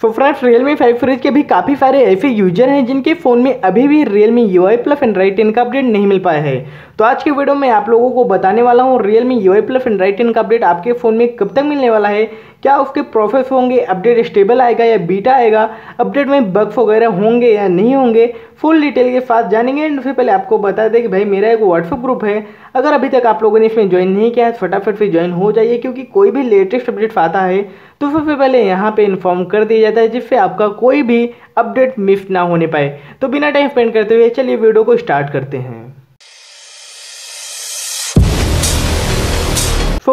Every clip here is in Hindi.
सो फ्रेंड्स रियलमी फाइव फ्रिज के भी काफ़ी सारे ऐसे यूज़र हैं जिनके फ़ोन में अभी भी Realme U I plus Android ten का अपडेट नहीं मिल पाया है। तो आज के वीडियो में आप लोगों को बताने वाला हूँ Realme U I plus Android ten का अपडेट आपके फ़ोन में कब तक मिलने वाला है। क्या उसके प्रोसेस होंगे अपडेट स्टेबल आएगा या बीटा आएगा अपडेट में बग्स वगैरह होंगे या नहीं होंगे फुल डिटेल के साथ जानेंगे। एंड फिर पहले आपको बता दें कि भाई मेरा एक व्हाट्सअप ग्रुप है। अगर अभी तक आप लोगों ने इसमें ज्वाइन नहीं किया है तो फटाफट से ज्वाइन हो जाइए, क्योंकि कोई भी लेटेस्ट अपडेट आता है तो सबसे पहले यहाँ पे इन्फॉर्म कर दिया जाता है, जिससे आपका कोई भी अपडेट मिस ना होने पाए। तो बिना टाइम स्पेंड करते हुए चलिए वीडियो को स्टार्ट करते हैं।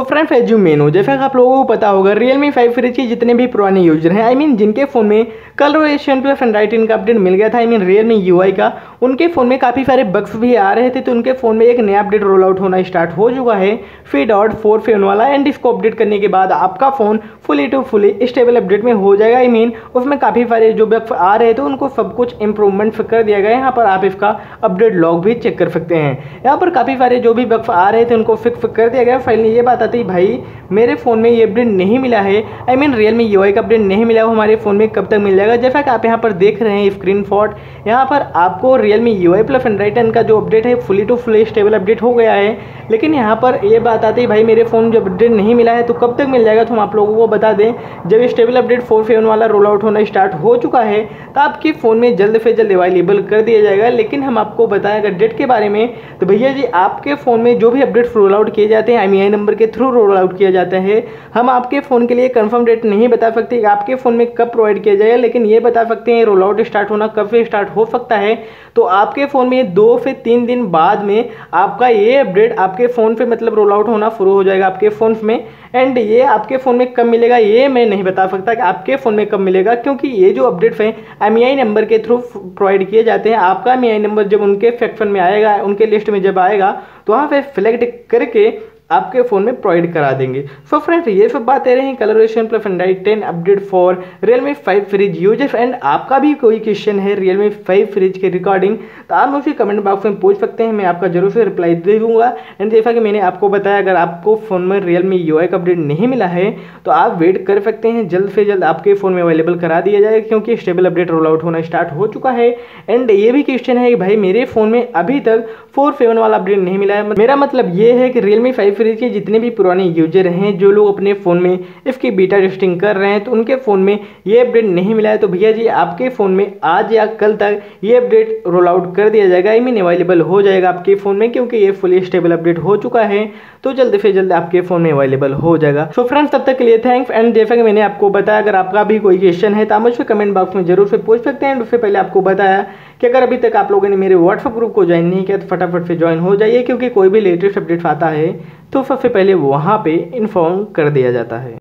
फ्रेंड फाइव जी मेन हो। जैसा कि आप लोगों को पता होगा रियलमी फाइव फ्रिज के जितने भी पुराने यूज़र हैं आई मीन जिनके फ़ोन में कल रोशन प्लस एंड्राइड का अपडेट मिल गया था आई मीन रियलमी यू का, उनके फ़ोन में काफ़ी सारे बक्स भी आ रहे थे तो उनके फ़ोन में एक नया अपडेट रोल आउट होना स्टार्ट हो चुका है फ़ी डॉट फोर फेन वाला एंड इसको अपडेट करने के बाद आपका phone fully to fully stable update में हो जाएगा. आई I मीन mean, उसमें काफ़ी सारे जो बग्स आ रहे थे उनको सब कुछ इंप्रूवमेंट कर दिया गया है. यहाँ पर आप इसका अपडेट लॉग भी चेक कर सकते हैं. यहाँ पर काफ़ी सारे जो भी बग्स आ रहे थे उनको फिक्स कर दिया गया. फाइनली ये बात आती भाई मेरे फ़ोन में ये अपडेट नहीं मिला है. आई मीन रियलमी यू का अपडेट नहीं मिला वो हमारे फ़ोन में कब तक मिल जाएगा? जैसा कि आप यहाँ पर देख रहे हैं स्क्रीन फॉट यहाँ पर आपको Realme U I plus Android ten का जो अपडेट है fully to fully stable update हो गया है. लेकिन यहाँ पर ये बात आती है भाई मेरे फ़ोन जो अपडेट नहीं मिला है तो कब तक मिल जाएगा? तो हम आप लोगों को बता दें, जब स्टेबल अपडेट फोर फेवन वाला रोल आउट होना स्टार्ट हो चुका है तो आपके फ़ोन में जल्द से जल्द अवेलेबल कर दिया जाएगा। लेकिन हम आपको बताएँ अगर डेट के बारे में तो भैया जी, आपके फ़ोन में जो भी अपडेट रोल आउट किए जाते हैं एम नंबर के थ्रू रोल आउट किया जाता है, हम आपके फ़ोन के लिए कंफर्म डेट नहीं बता सकते आपके फ़ोन में कब प्रोवाइड किया जाएगा, लेकिन ये बता सकते हैं रोल आउट स्टार्ट होना कब से स्टार्ट हो सकता है। तो आपके फ़ोन में दो से तीन दिन बाद में आपका ये अपडेट आपके फ़ोन पे मतलब रोल आउट होना शुरू हो जाएगा आपके फ़ोन में। एंड ये आपके फ़ोन में कब मिलेगा ये मैं नहीं बता सकता कि आपके फ़ोन में कब मिलेगा, क्योंकि ये जो अपडेट्स हैं एम नंबर के थ्रू प्रोवाइड किए जाते हैं। आपका एमआई नंबर जब उनके सेक्शन में आएगा, उनके लिस्ट में जब आएगा तो वहाँ पर सिलेक्ट करके आपके फ़ोन में प्रोवाइड करा देंगे। सो फ्रेंड्स ये सब बातें रही colouration plus Android ten update for Realme five fridge users and आपका भी कोई क्वेश्चन है रियलमी फाइव फ्रिज के रिकॉर्डिंग तो आप मुझे कमेंट बॉक्स में पूछ सकते हैं, मैं आपका ज़रूर से रिप्लाई दे दूँगा। एंड जैसा कि मैंने आपको बताया, अगर आपको फ़ोन में रियलमी यू का अपडेट नहीं मिला है तो आप वेट कर सकते हैं, जल्द से जल्द आपके फ़ोन में अवेलेबल करा दिया जाएगा, क्योंकि स्टेबल अपडेट रोल आउट होना स्टार्ट हो चुका है। एंड ये भी क्वेश्चन है कि भाई मेरे फ़ोन में अभी तक फोर वाला अपडेट नहीं मिला है। मेरा मतलब ये है कि रियलमी फाइव सीरीज़ के जितने भी पुराने यूज़र हैं, जो लोग अपने फ़ोन में इसकी बीटा टेस्टिंग कर रहे हैं तो उनके फ़ोन में ये अपडेट नहीं मिला है। तो भैया जी, आपके फ़ोन में आज या कल तक ये अपडेट रोल आउट कर दिया जाएगा। आई मीन अवेलेबल हो जाएगा आपके फ़ोन में, क्योंकि ये फुली स्टेबल अपडेट हो चुका है। तो जल्द से जल्द आपके फ़ोन में अवेलेबल हो जाएगा। सो फ्रेंड्स तब तक के लिए थैंक्स एंड जैसा कि मैंने आपको बताया, अगर आपका भी कोई क्वेश्चन है तो आप मुझे कमेंट बॉक्स में ज़रूर से पूछ सकते हैं। उससे पहले आपको बताया कि अगर अभी तक आप लोगों ने मेरे व्हाट्सअप ग्रुप को ज्वाइन नहीं किया तो फटाफट से ज्वाइन हो जाइए, क्योंकि कोई भी लेटेस्ट अपडेट आता है तो सबसे पहले वहाँ पे इन्फॉर्म कर दिया जाता है।